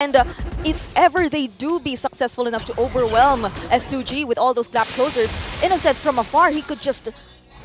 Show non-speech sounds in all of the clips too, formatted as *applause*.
And uh, if ever they do be successful enough to overwhelm S2G with all those gap closers, Innocent from afar, he could just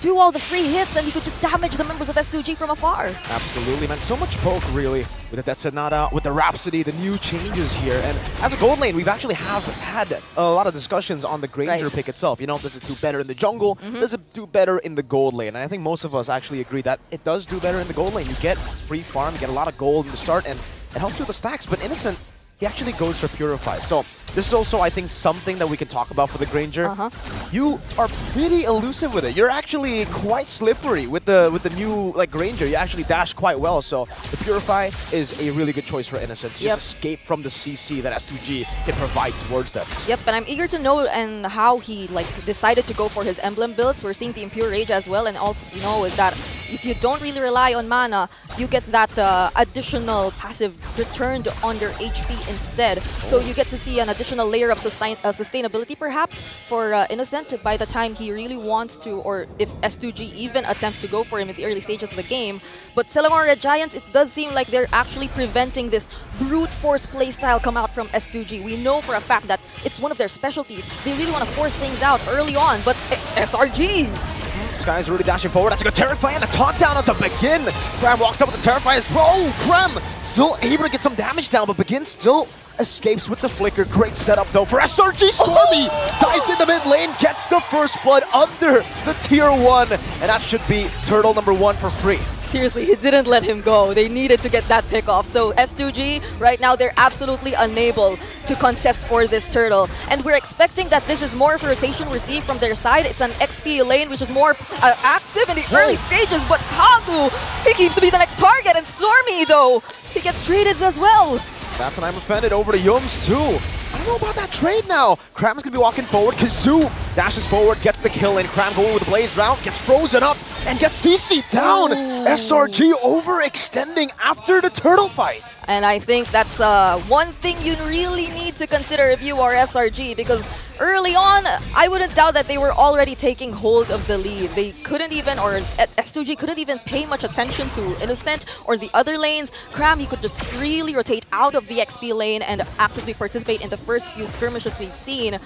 do all the free hits and he could just damage the members of S2G from afar. Absolutely, man. So much poke, really, with the Sonata, with the Rhapsody, the new changes here. And as a gold lane, we've actually have had a lot of discussions on the Granger Right. pick itself. You know, does it do better in the jungle? Does it do better in the gold lane? And I think most of us actually agree that it does do better in the gold lane. You get free farm, you get a lot of gold in the start, and it helps with the stacks. But Innocent, he actually goes for Purify. So this is also, I think, something that we can talk about for the Granger. Uh-huh. You are pretty elusive with it. You're actually quite slippery with the with the new like Granger. You actually dash quite well. So the Purify is a really good choice for Innocent to Yep. just escape from the CC that S2G can provide towards them. Yep, and I'm eager to know and how he like decided to go for his emblem builds. We're seeing the Impure Rage as well, and all you know is that if you don't really rely on mana, you get that uh, additional passive returned on your HP instead. So you get to see an additional layer of sustain uh, sustainability perhaps for uh, Innocent by the time he really wants to, or if S2G even attempts to go for him in the early stages of the game. But Selangor Giants, it does seem like they're actually preventing this brute force playstyle come out from S2G. We know for a fact that it's one of their specialties. They really want to force things out early on, but it's SRG. Sky's really dashing forward. That's a good Terrify and a taunt down onto Begin. Cram walks up with the Terrify as well. Oh, Cram still able to get some damage down, but Begin still escapes with the Flicker. Great setup though for SRG Stormy. Oh! Dies in the mid lane, gets the first blood under the tier one, and that should be turtle number one for free. Seriously, he didn't let him go. They needed to get that pick off. So S2G, right now, they're absolutely unable to contest for this turtle. And we're expecting that this is more of a rotation we're seeing from their side. It's an XP lane, which is more uh, active in the early stages. But Pagu, he keeps to be the next target. And Stormy, though, he gets traded as well. That's an I'm offended over to Yums too. I don't know about that trade now. Cram's gonna be walking forward. Kazoo dashes forward, gets the kill in. Kram going with the blaze round, gets frozen up, and gets CC down. Ooh. SRG overextending after the turtle fight. And I think that's uh, one thing you really need to consider if you are SRG because early on, I wouldn't doubt that they were already taking hold of the lead. They couldn't even, or S2G couldn't even pay much attention to Innocent or the other lanes. Cram, he could just freely rotate out of the XP lane and actively participate in the first few skirmishes we've seen.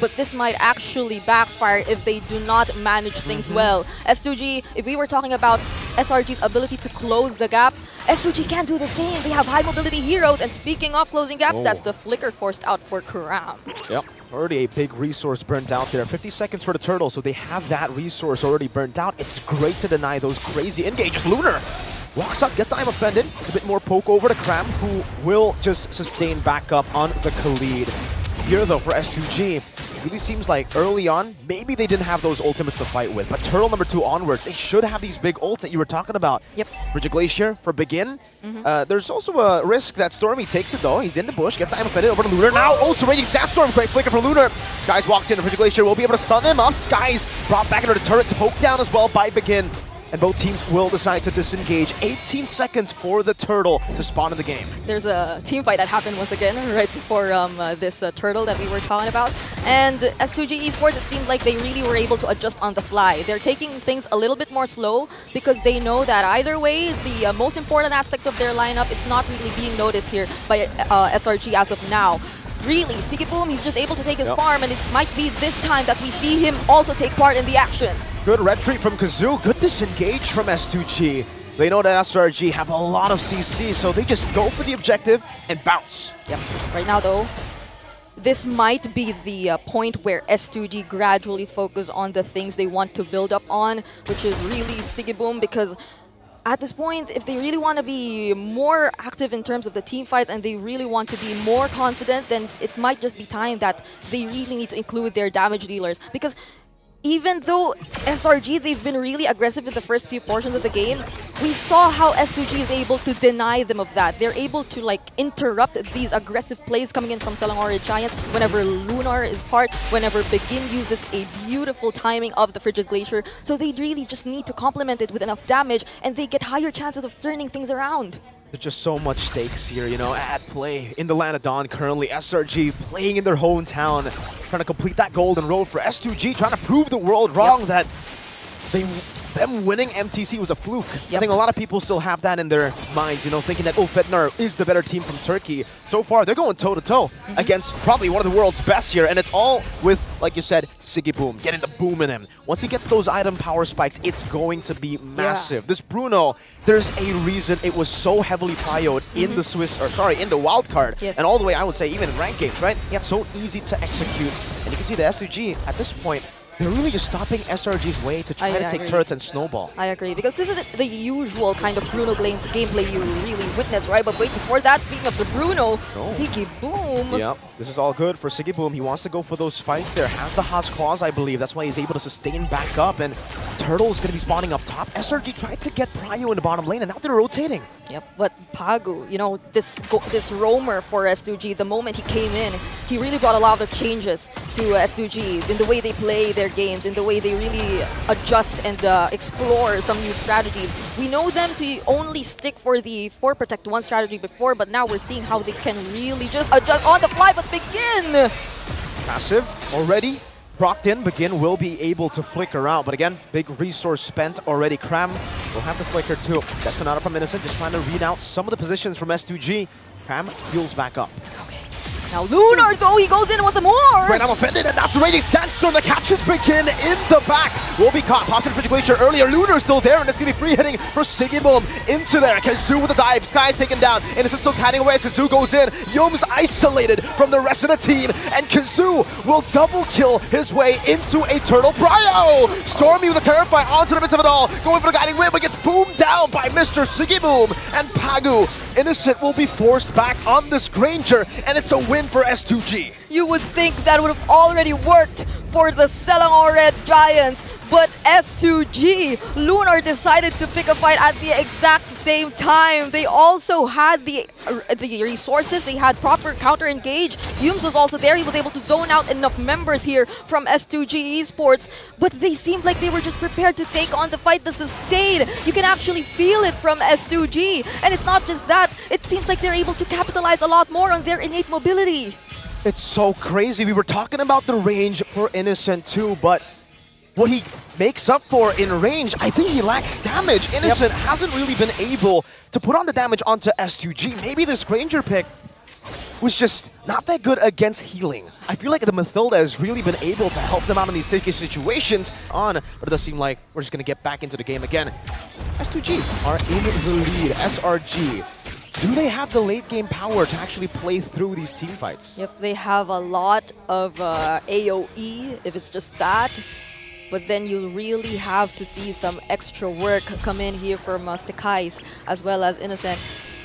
But this might actually backfire if they do not manage things mm-hmm. well. S2G, if we were talking about SRG's ability to close the gap, S2G can't do the same. They have high mobility heroes. And speaking of closing gaps, Oh. that's the flicker forced out for Karam. Yep. Already a big resource burnt out there. 50 seconds for the turtle, so they have that resource already burnt out. It's great to deny those crazy engages. Lunar walks up, gets the I'm offended. It's a bit more poke over to Cram, who will just sustain back up on the Khalid. Here though for S2G, it really seems like early on, maybe they didn't have those ultimates to fight with. But Turtle number two onwards, they should have these big ults that you were talking about. Yep. Frigid Glacier for Begin. Uh, there's also a risk that Stormy takes it though. He's in the bush, gets the I'm offended over to Lunar. Now also Raging Sandstorm, great flicker for Lunar. Skies walks in, Frigid Glacier will be able to stun him up. Skies brought back into the turret, poke down as well by Begin. And both teams will decide to disengage. 18 seconds for the turtle to spawn in the game. There's a team fight that happened once again *laughs* right before um, uh, this uh, turtle that we were talking about. And S2G Esports, it seemed like they really were able to adjust on the fly. They're taking things a little bit more slow because they know that either way, the uh, most important aspects of their lineup, it's not really being noticed here by uh, SRG as of now. Really, Sigiboom, he's just able to take his Yep. farm, and it might be this time that we see him also take part in the action. Good retreat from Kazoo. Good disengage from S2G. They know that SRG have a lot of CC, so they just go for the objective and bounce. Yep. Right now, though, this might be the uh, point where S2G gradually focus on the things they want to build up on, which is really Sigiboom, because at this point, if they really want to be more active in terms of the team fights and they really want to be more confident, then it might just be time that they really need to include their damage dealers. Because even though SRG, they've been really aggressive in the first few portions of the game, we saw how S2G is able to deny them of that. They're able to like interrupt these aggressive plays coming in from Selangor Giants whenever Lunar is part, whenever Begin uses a beautiful timing of the Frigid Glacier. So they really just need to complement it with enough damage and they get higher chances of turning things around. There's just so much stakes here, you know, at play in the land of Dawn currently. SRG playing in their hometown, trying to complete that golden road for S2G, trying to prove the world wrong that they them winning MTC was a fluke. I think a lot of people still have that in their minds, you know, thinking that, oh, Fednar is the better team from Turkey. So far, they're going toe-to-toe Mm-hmm. against probably one of the world's best here, and it's all with, like you said, Siggy Boom, getting the boom in him. Once he gets those item power spikes, it's going to be massive. This Bruno, there's a reason it was so heavily prioed in the Swiss, or sorry, in the wild card, Mm-hmm. Yes. and all the way, I would say, even in rank games, right? Yep. So easy to execute, and you can see the S2G at this point, they're really just stopping SRG's way to try I to take turrets and snowball. I agree because this is the usual kind of Bruno game gameplay you really witness, right? But wait, before that, speaking of the Bruno, Ziggy Boom. Yep, this is all good for Siggy Boom. He wants to go for those fights there. Has the Haas claws, I believe. That's why he's able to sustain back up. And Turtle is going to be spawning up top. SRG tried to get Pryo in the bottom lane, and now they're rotating. Yep, but Pagu, you know, this this roamer for S2G, the moment he came in, he really brought a lot of changes to uh, S2G in the way they play their games, in the way they really adjust and uh, explore some new strategies. We know them to only stick for the 4 Protect 1 strategy before, but now we're seeing how they can really just adjust on the fly, but begin! Passive already. Procked in, Begin will be able to flicker out. But again, big resource spent already. Cram will have to flicker too. That's another from Innocent, just trying to read out some of the positions from S2G. Cram heals back up. Okay. Now Lunar, though, he goes in once more! Right, I'm offended, and that's Raging Sandstorm. The catches begin in the back. Will be caught. Popped in Frigid Glacier earlier. Lunar's still there, and it's going to be free hitting for Sigibum into there. Kazoo with the dive. Sky's taken down. and Innocent still kiting away as Kazoo goes in. Yum's isolated from the rest of the team, and Kazoo will double kill his way into a Turtle Pryo. Stormy with a Terrify onto the midst of it all. Going for the guiding wind, but gets boomed down by Mr. Sigiboom. And Pagu, Innocent will be forced back on this Granger, and it's a win for S2G. You would think that would have already worked for the Selangor Red Giants, but S2G, Lunar decided to pick a fight at the exact same time. They also had the uh, the resources, they had proper counter engage. Humes was also there, he was able to zone out enough members here from S2G Esports, but they seemed like they were just prepared to take on the fight that sustained. You can actually feel it from S2G, and it's not just that, it seems like they're able to capitalize a lot more on their innate mobility. It's so crazy. We were talking about the range for Innocent too, but what he makes up for in range, I think he lacks damage. Innocent hasn't really been able to put on the damage onto S2G. Maybe this Granger pick was just not that good against healing. I feel like the Mathilda has really been able to help them out in these sticky situations on, but it does seem like we're just going to get back into the game again. S2G are in the lead. SRG, do they have the late game power to actually play through these team fights? Yep, they have a lot of uh, AoE, if it's just that. But then you really have to see some extra work come in here from uh, Sekais as well as Innocent.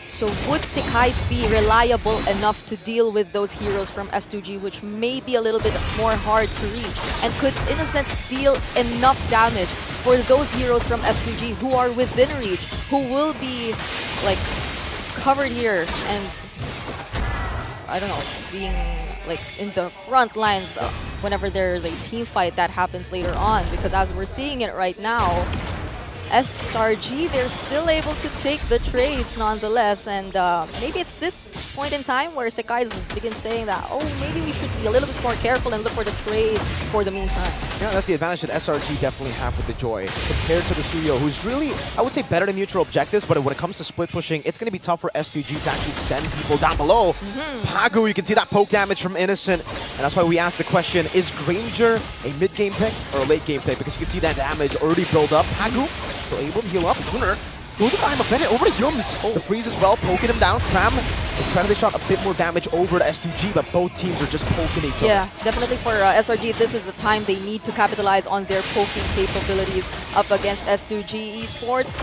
So would Sekais be reliable enough to deal with those heroes from S2G, which may be a little bit more hard to reach? And could Innocent deal enough damage for those heroes from S2G who are within reach, who will be like covered here and I don't know, being like in the front lines whenever there's a team fight that happens later on. Because as we're seeing it right now, SRG, they're still able to take the trades nonetheless. And uh, maybe it's this point in time where Sekai begins saying that, oh, maybe we should be a little bit more careful and look for the trades for the meantime. Yeah, that's the advantage that SRG definitely have with the Joy compared to the Suyo, who's really, I would say, better than neutral objectives, but when it comes to split pushing, it's going to be tough for S2G to actually send people down below. Mm-hmm. Pagu, you can see that poke damage from Innocent, and that's why we asked the question, is Granger a mid-game pick or a late-game pick? Because you can see that damage already build up. Pagu still able to heal up. Lunar goes I'm offended over to Yums. Oh. The freeze as well, poking him down. Cram is trying to shot a bit more damage over to S2G, but both teams are just poking each other. Yeah, definitely for uh, SRG, this is the time they need to capitalize on their poking capabilities up against S2G Esports.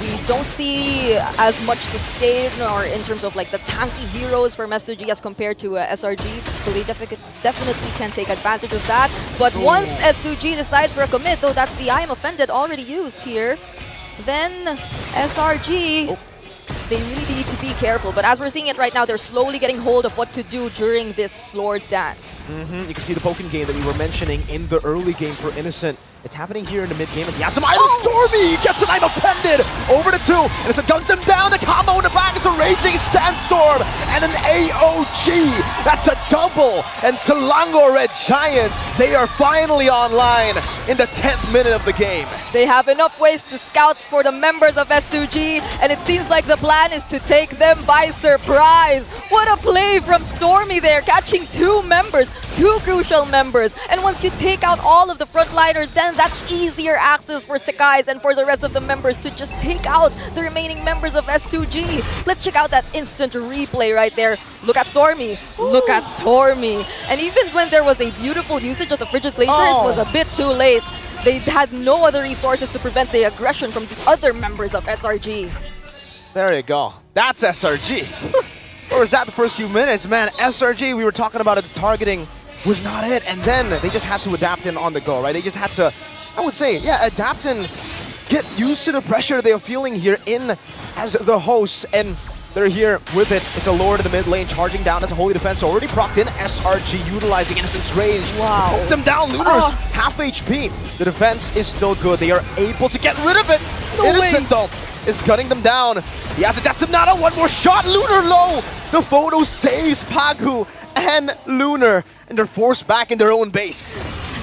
We don't see as much sustain or in terms of like the tanky heroes from S2G as compared to uh, SRG, so they defi- definitely can take advantage of that. But once S2G decides for a commit, though that's the I am offended already used here, then SRG they really be careful. But as we're seeing it right now, they're slowly getting hold of what to do during this Lord dance. Mhm, You can see the poking game that we were mentioning in the early game for Innocent. It's happening here in the mid game. It's Yasumai Oh! the Stormy gets an I'm offended over to two. Innocent guns him down. The combo in the back is a raging sandstorm and an AOG. That's a double. And Selangor Red Giants, they are finally online. In the 10th minute of the game. They have enough ways to scout for the members of S2G, and it seems like the plan is to take them by surprise. What a play from Stormy there, catching two members, two crucial members. And once you take out all of the frontliners, then that's easier access for Sekais and for the rest of the members to just take out the remaining members of S2G. Let's check out that instant replay right there. Look at Stormy. Look at Stormy. And even when there was a beautiful usage of the Frigid Glacier, Oh. it was a bit too late. They had no other resources to prevent the aggression from the other members of SRG. There you go. That's SRG. *laughs* or was that the first few minutes? Man, SRG, we were talking about it, the targeting was not it. And then they just had to adapt in on the go, right? They just had to, I would say, yeah, adapt and get used to the pressure they're feeling here in as the hosts. And they're here with it. It's a Lord in the mid lane charging down as a holy defense. Already procced in. SRG utilizing Innocent's range. Wow. Poke them down. Luna's Oh. half HP. The defense is still good. They are able to get rid of it. No Innocent way. though is cutting them down. He has a Death Sonata, one more shot, Lunar low! The photo saves Pagu and Lunar, and they're forced back in their own base.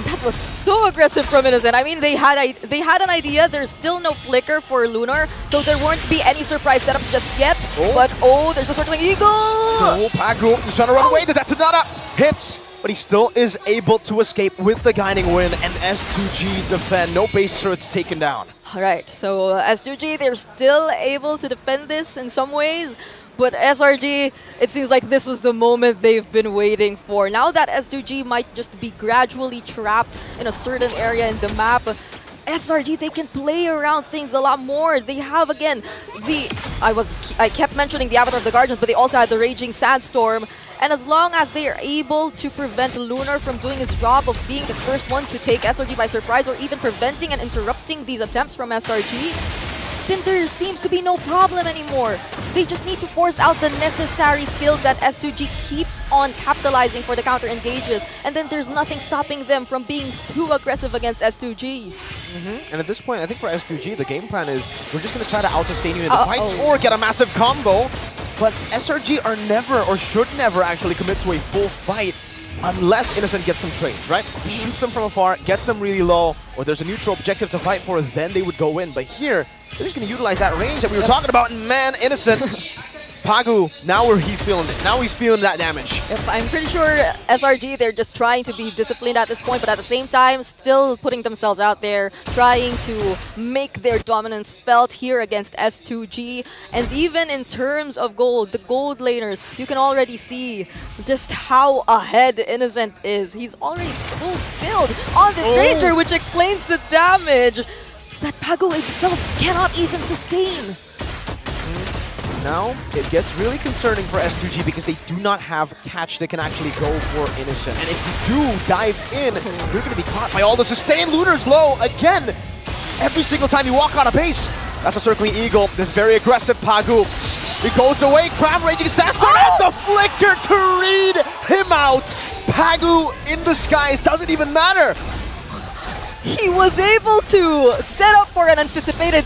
That was so aggressive from Innocent. I mean, they had they had an idea. There's still no flicker for Lunar, so there won't be any surprise setups just yet. Oh. But oh, there's a circling eagle. Oh, Pagu is trying to run away, the Death Sonata hits, but he still is able to escape with the guiding win, and S2G defend. No base turrets taken down. All right, so uh, S2G, they're still able to defend this in some ways, but SRG, it seems like this was the moment they've been waiting for. Now that S2G might just be gradually trapped in a certain area in the map, SRG, they can play around things a lot more. They have, again, the... I was I kept mentioning the Avatar of the Guardians, but they also had the Raging Sandstorm. And as long as they are able to prevent Lunar from doing his job of being the first one to take SRG by surprise or even preventing and interrupting these attempts from SRG, then there seems to be no problem anymore. They just need to force out the necessary skills that S2G keep on capitalizing for the counter engages, and then there's nothing stopping them from being too aggressive against S2G. Mm-hmm. And at this point, I think for S2G, the game plan is we're just going to try to out-sustain you in the Uh-oh. fights or get a massive combo. But SRG are never or should never actually commit to a full fight unless Innocent gets some trades, right? He mm-hmm. shoots them from afar, gets them really low, or there's a neutral objective to fight for, then they would go in. But here, they're just going to utilize that range that we were talking about, and man, Innocent, *laughs* Pagu, now where he's feeling it. Now he's feeling that damage. If I'm pretty sure SRG, they're just trying to be disciplined at this point, but at the same time, still putting themselves out there, trying to make their dominance felt here against S2G. And even in terms of gold, the gold laners, you can already see just how ahead Innocent is. He's already full build on this Oh. Granger, which explains the damage that Pago himself cannot even sustain. Now, it gets really concerning for S2G because they do not have catch that can actually go for Innocent. And if you do dive in, you're going to be caught by all the sustain. Lunar's low again. Every single time you walk on a base, that's a circling eagle. This very aggressive Pagu. He goes away, Cram Raging Sandstorm, and oh! the flicker to read him out. Pagu in disguise, doesn't even matter. He was able to set up for an anticipated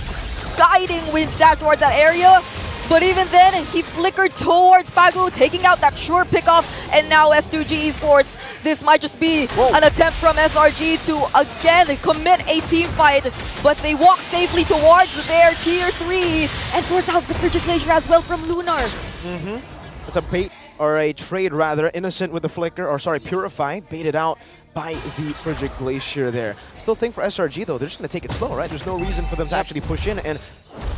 guiding wind dash towards that area. But even then, he flickered towards Pagu, taking out that sure pickoff. And now S2G Esports, this might just be Whoa. an attempt from SRG to again commit a team fight. But they walk safely towards their tier 3 and force out the Frigid Glacier as well from Lunar. Mm-hmm. It's a bait, or a trade rather, Innocent with the Flicker, or sorry, Purify, baited out by the Frigid Glacier there. Still think for SRG though, they're just going to take it slow, right? There's no reason for them to actually push in, and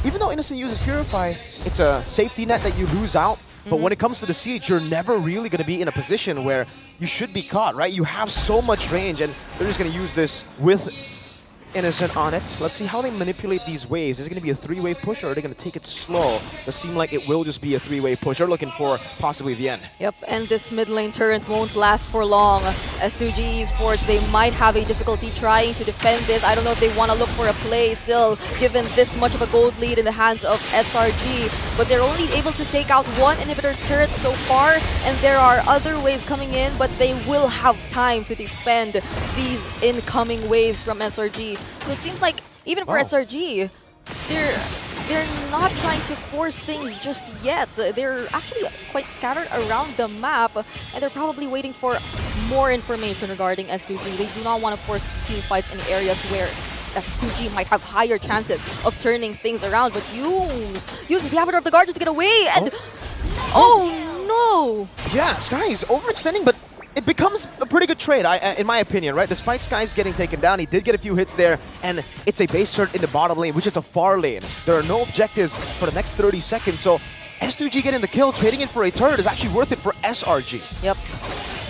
even though Innocent uses Purify, it's a safety net that you lose out, but mm-hmm. when it comes to the Siege, you're never really going to be in a position where you should be caught, right? You have so much range, and they're just going to use this with Innocent on it. Let's see how they manipulate these waves. Is it going to be a three-wave push, or are they going to take it slow? Does seem like it will just be a three-wave push. They're looking for possibly the end. Yep, and this mid lane turret won't last for long. S2G Esports, they might have a difficulty trying to defend this. I don't know if they want to look for a play still, given this much of a gold lead in the hands of SRG. But they're only able to take out one inhibitor turret so far, and there are other waves coming in, but they will have time to defend these incoming waves from SRG. So it seems like even for oh. Wow. SRG, they're they're not trying to force things just yet. They're actually quite scattered around the map, and they're probably waiting for more information regarding S2G. They do not want to force team fights in areas where S2G might have higher chances of turning things around. But Yumes uses the Avatar of the Guardians to get away, and oh. Oh. oh, no! Yeah, Sky is overextending, but it becomes a pretty good trade, I, uh, in my opinion, right? Despite Sky's getting taken down, he did get a few hits there, and it's a base turret in the bottom lane, which is a far lane. There are no objectives for the next 30 seconds, so S2G getting the kill, trading it for a turret is actually worth it for SRG. Yep.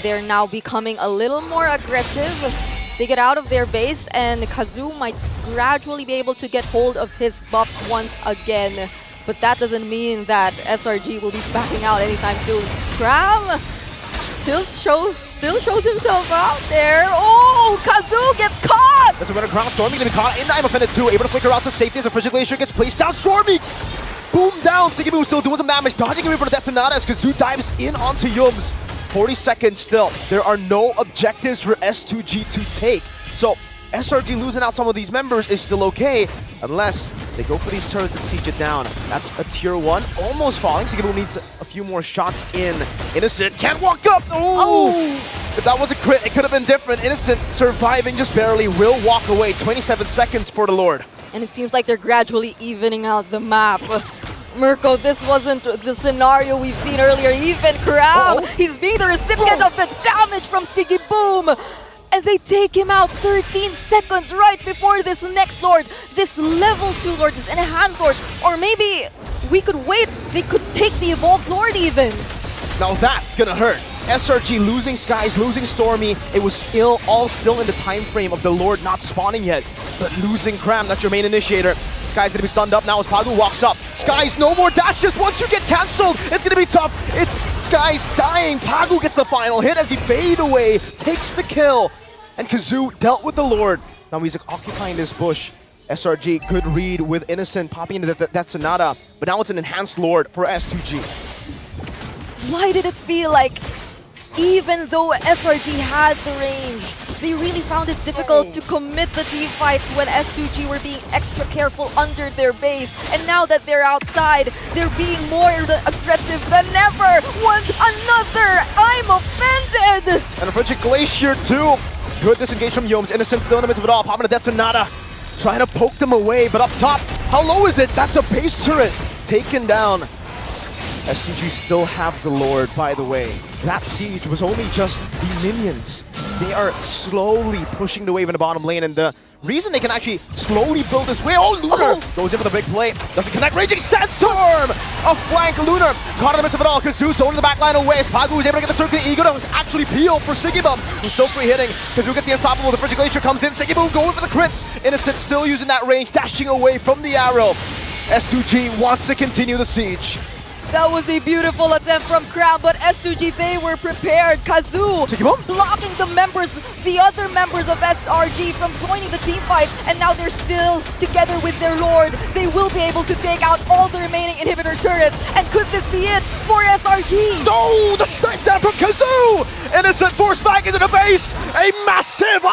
They're now becoming a little more aggressive. They get out of their base, and Kazoo might gradually be able to get hold of his buffs once again. But that doesn't mean that SRG will be backing out anytime soon. Scram still shows still shows himself out there. Oh, Kazoo gets caught! That's a winner crown. Stormy gonna be caught in I'm offended too. Able to flicker out to safety as a Frigid Glacier gets placed down. Stormy! Boom down. Sigibu still doing some damage, dodging away from the Death Sonata as Kazoo dives in onto Yums. 40 seconds still. There are no objectives for S2G to take. So SRG losing out some of these members is still okay, unless they go for these turns and siege it down. That's a tier one, almost falling. Sigibu needs a few more shots in. Innocent can't walk up. Ooh. Oh! If that was a crit, it could have been different. Innocent surviving just barely will walk away. 27 seconds for the Lord. And it seems like they're gradually evening out the map. Mirko, this wasn't the scenario we've seen earlier. Even Cram, uh -oh. he's being the recipient of the damage from Siggy Boom. And they take him out 13 seconds right before this next Lord, this level 2 Lord, this enhanced Lord. Or maybe we could wait, they could take the evolved Lord even. Now that's gonna hurt. SRG losing Skies, losing Stormy. It was still all still in the time frame of the Lord not spawning yet. But losing Cram, that's your main initiator. Sky's gonna be stunned up now as Pagu walks up. Sky's no more dashes. Once you get cancelled, it's gonna be tough. It's Sky's dying. Pagu gets the final hit as he fade away, takes the kill. And Kazoo dealt with the Lord. Now he's occupying this bush. SRG, good read with Innocent popping into that, that Sonata. But now it's an enhanced Lord for S2G why did it feel like even though SRG had the range, they really found it difficult to commit the team fights when S2G were being extra careful under their base. And now that they're outside, they're being more aggressive than ever. One another! I'm offended! And a Frigid Glacier too. Good disengage from Yomes. Innocent still in the midst of it all. Popping a Death Sonata. Trying to poke them away, but up top, how low is it? That's a base turret. Taken down. S2G still have the Lord, by the way. That siege was only just the minions. They are slowly pushing the wave in the bottom lane, and the reason they can actually slowly build this way. Oh, Lunar oh. goes in for the big play. Doesn't connect. Raging Sandstorm! A flank. Lunar caught in the midst of it all. Kazoo zoning the back line away as Pagu is able to get the circling eagle to actually peel for Sigibum, who's so free hitting. Kazoo gets the unstoppable. The Frigid Glacier comes in. Sigibum going for the crits. Innocent still using that range, dashing away from the arrow. S2G wants to continue the siege. That was a beautiful attempt from Crown, but S2G, they were prepared. Kazoo blocking the members, the other members of SRG from joining the team fight, and now they're still together with their lord. They will be able to take out all the remaining inhibitor turrets, and could this be it for SRG? No, oh, the snipe down from Kazoo! Innocent force back into the base! A massive...